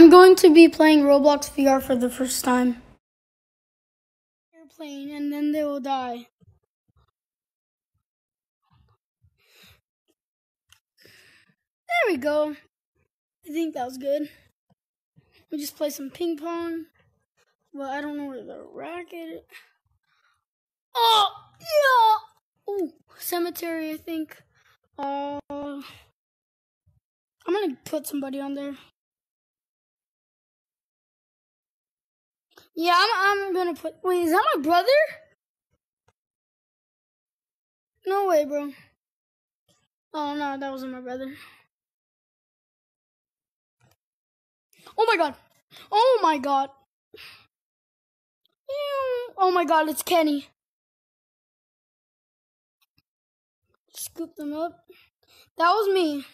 I'm going to be playing Roblox VR for the first time. Airplane, and then they will die. There we go. I think that was good. We just play some ping pong. Well, I don't know where the racket. Oh yeah. Ooh, cemetery. I think. Uh, I'm gonna put somebody on there. Yeah, I'm, I'm gonna put. Wait, is that my brother? No way, bro. Oh no, that wasn't my brother. Oh my god. Oh my god. Oh my god, it's Kenny. Scoop them up. That was me.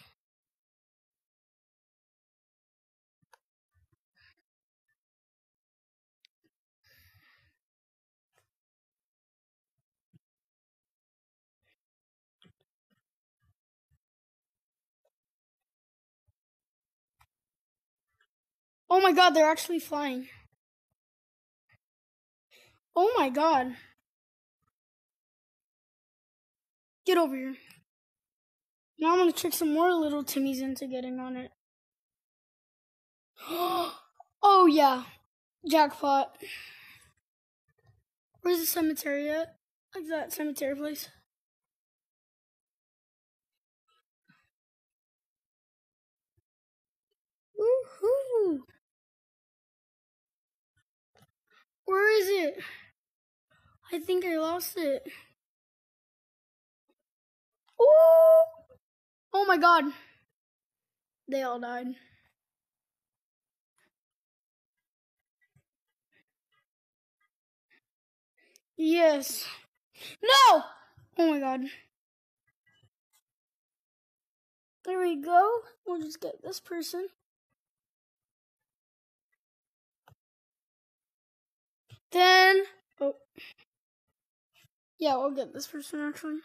Oh my god, they're actually flying. Oh my god. Get over here. Now I'm gonna trick some more little Timmies into getting on it. oh yeah. Jackpot. Where's the cemetery at? Like that cemetery place. Where is it? I think I lost it. Oh! Oh my god. They all died. Yes. No! Oh my god. There we go. We'll just get this person. Then, oh, yeah, we'll get this person actually.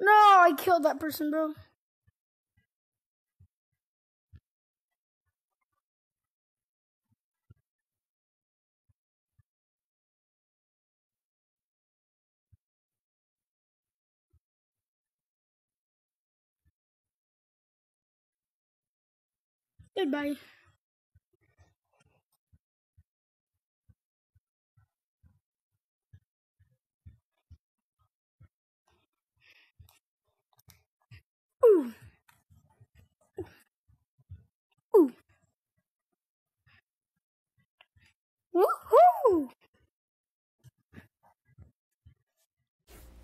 No, I killed that person, bro. Goodbye. Ooh. Ooh. Woohoo!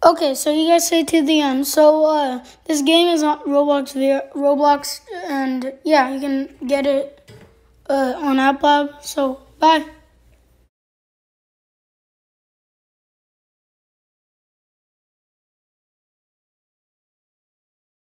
Okay, so you guys say to the end. So uh, this game is on Roblox Roblox, and yeah, you can get it uh, on App Lab. So bye.